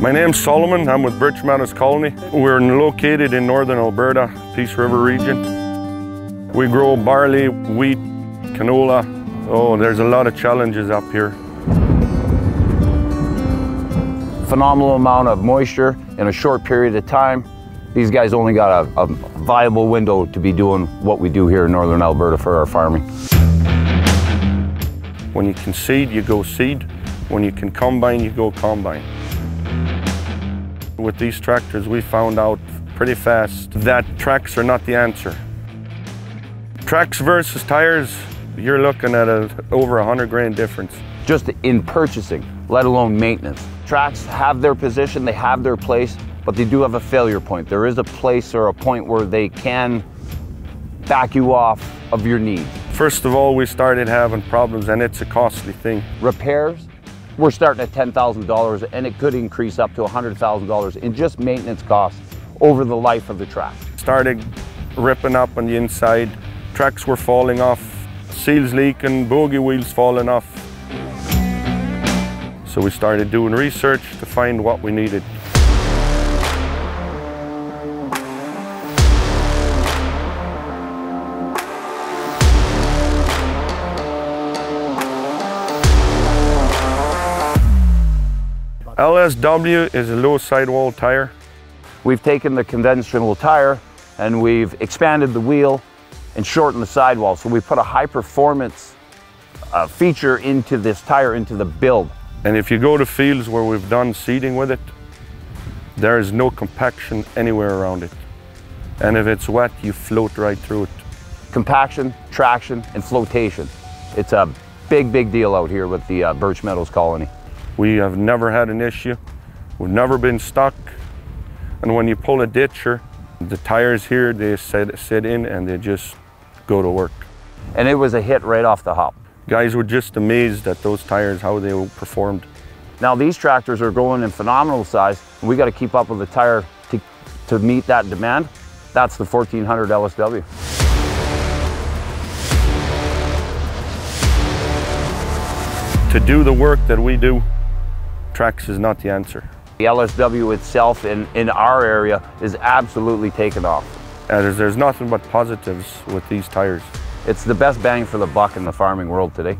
My name's Solomon. I'm with Birch Meadows Colony. We're located in northern Alberta, Peace River region. We grow barley, wheat, canola. Oh, there's a lot of challenges up here. Phenomenal amount of moisture in a short period of time. These guys only got a, a viable window to be doing what we do here in northern Alberta for our farming. When you can seed, you go seed. When you can combine, you go combine. With these tractors, we found out pretty fast that tracks are not the answer. Tracks versus tires, you're looking at a, over a 100 grand difference. Just in purchasing, let alone maintenance. Tracks have their position, they have their place, but they do have a failure point. There is a place or a point where they can back you off of your needs. First of all, we started having problems and it's a costly thing. Repairs, we're starting at $10,000 and it could increase up to $100,000 in just maintenance costs over the life of the track. Started ripping up on the inside, tracks were falling off, seals leaking, bogie wheels falling off. So we started doing research to find what we needed. LSW is a low sidewall tire. We've taken the conventional tire and we've expanded the wheel and shortened the sidewall. So we put a high performance uh, feature into this tire, into the build. And if you go to fields where we've done seeding with it, there is no compaction anywhere around it. And if it's wet, you float right through it. Compaction, traction, and flotation. It's a big, big deal out here with the uh, Birch Meadows colony. We have never had an issue. We've never been stuck. And when you pull a ditcher, the tires here, they sit, sit in and they just go to work. And it was a hit right off the hop. Guys were just amazed at those tires, how they performed. Now these tractors are going in phenomenal size. And we got to keep up with the tire to, to meet that demand. That's the 1400 LSW. To do the work that we do, tracks is not the answer. The LSW itself in, in our area is absolutely taken off. There's, there's nothing but positives with these tires. It's the best bang for the buck in the farming world today.